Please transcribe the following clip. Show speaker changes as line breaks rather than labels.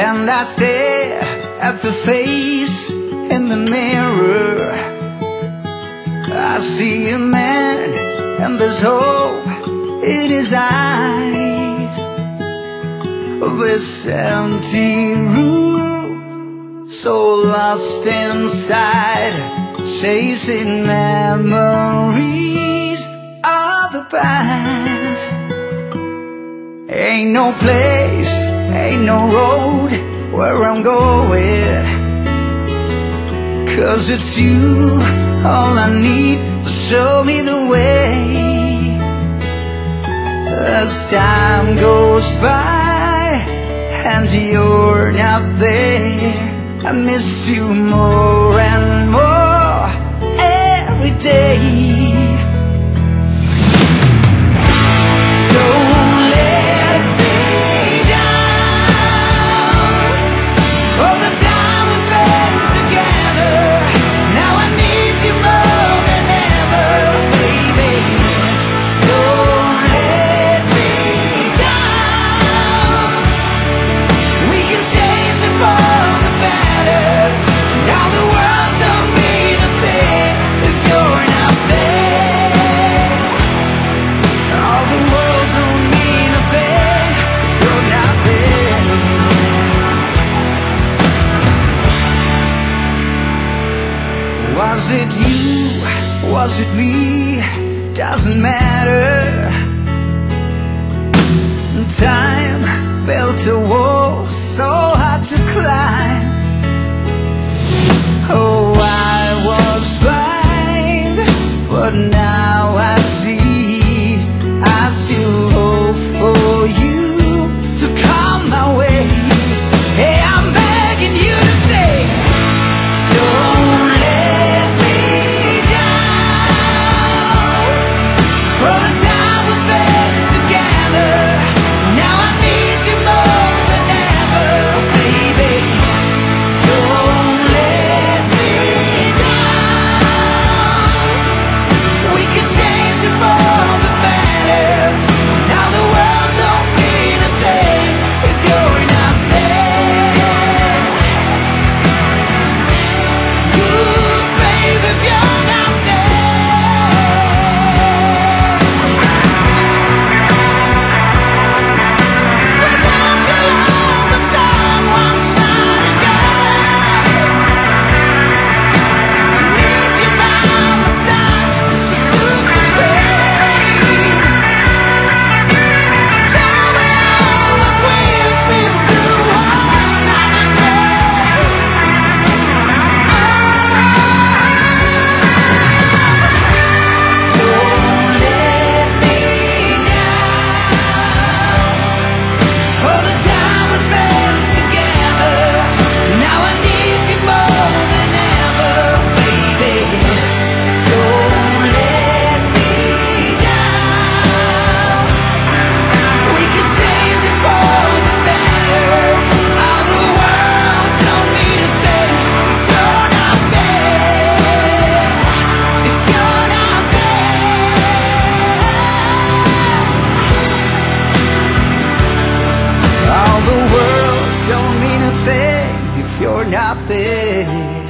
And I stare at the face in the mirror. I see a man and there's hope in his eyes. This empty room So lost inside Chasing memories of the past. Ain't no place, ain't no road where I'm going. Cause it's you, all I need to show me the way. As time goes by and you're not there I miss you more and Was it you? Was it me? Doesn't matter Time built a wall so For All the world don't mean a thing if you're not there